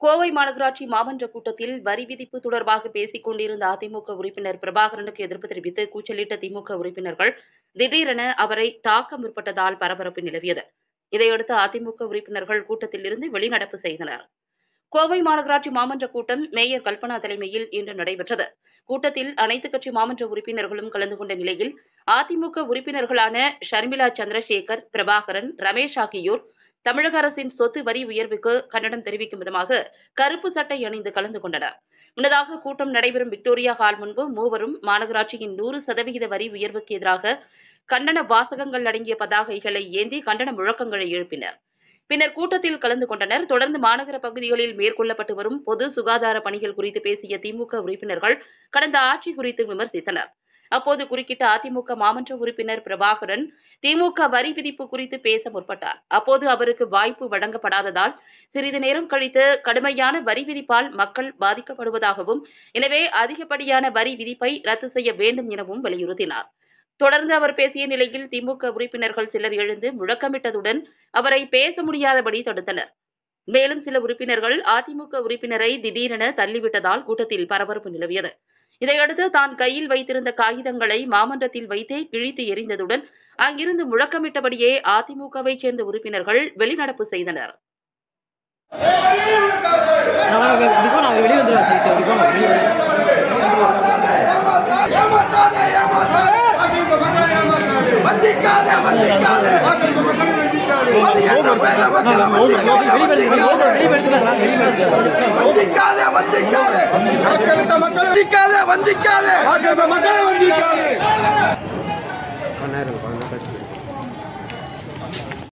கோவை மாநகராட்சி மாமன்ற கூட்டத்தில் வரி விதிப்பு தொடர்பாக பேசிக் கொண்டிருந்த அதிமுக உறுப்பினர் பிரபாகரனுக்கு எதிர்ப்பு தெரிவித்து கூச்சலிட்ட திமுக உறுப்பினர்கள் திடீரென அவரை தாக்க முற்பட்டதால் பரபரப்பு நிலவியது. இதையடுத்து அதிமுக உறுப்பினர்கள் கூட்டத்தில் இருந்து வெளிநடப்பு செய்தனர். கோவை மாநகராட்சி மாமன்ற கூட்டம் மேயர் கல்பனா தலைமையில் இன்று நடைபெற்றது. கூட்டத்தில் அனைத்துக் கட்சி மாமன்ற உறுப்பினர்களும் கலந்து கொண்ட நிலையில் அதிமுக உறுப்பினர்களான ஷர்மிளா சந்திரசேகர் பிரபாகரன் ரமேஷ் ஆகியோர் தமிழக அரசின் சொத்து வரி உயர்வுக்கு கண்டனம் தெரிவிக்கும் விதமாக கருப்பு சட்டை அணிந்து கலந்து கொண்டனர். முன்னதாக கூட்டம் நடைபெறும் விக்டோரியா ஹால் முன்பு மூவரும் மாநகராட்சியின் நூறு சதவிகித வரி உயர்வுக்கு எதிராக கண்டன வாசகங்கள் அடங்கிய பதாகைகளை ஏந்தி கண்டன முழக்கங்களை எழுப்பினர். பின்னர் கூட்டத்தில் கலந்து கொண்டனர். தொடர்ந்து மாநகர பகுதிகளில் மேற்கொள்ளப்பட்டு வரும் பொது சுகாதார பணிகள் குறித்து பேசிய திமுக உறுப்பினர்கள் கடந்த ஆட்சி குறித்து விமர்சித்தனர். அப்போது குறுக்கிட்ட அதிமுக மாமன்ற உறுப்பினர் பிரபாகரன் திமுக வரி விதிப்பு குறித்து பேச முற்பட்டார். அப்போது அவருக்கு வாய்ப்பு வழங்கப்படாததால் சிறிது நேரம் கழித்து கடுமையான வரி விதிப்பால் மக்கள் பாதிக்கப்படுவதாகவும் எனவே அதிகப்படியான வரி விதிப்பை ரத்து செய்ய வேண்டும் எனவும் வலியுறுத்தினார். தொடர்ந்து அவர் பேசிய நிலையில் திமுக உறுப்பினர்கள் சிலர் எழுந்து முழக்கமிட்டதுடன் அவரை பேச முடியாதபடி தடுத்தனர். மேலும் சில உறுப்பினர்கள் அதிமுக உறுப்பினரை திடீரென தள்ளிவிட்டதால் கூட்டத்தில் பரபரப்பு நிலவியது. இதையடுத்து தான் கையில் வைத்திருந்த காகிதங்களை மாமன்றத்தில் வைத்தே கிழித்து எறிந்ததுடன் அங்கிருந்து முழக்கமிட்டபடியே அதிமுகவைச் சேர்ந்த உறுப்பினர்கள் வெளிநடப்பு செய்தனர். வெளிப்படுத்த வஞ்சிக்காதே வஞ்சிக்காதே. வாக்களித்த மக்கள் வஞ்சிக்காதே. வஞ்சிக்காதே வாக்களித்த மக்களை வஞ்சிக்காதே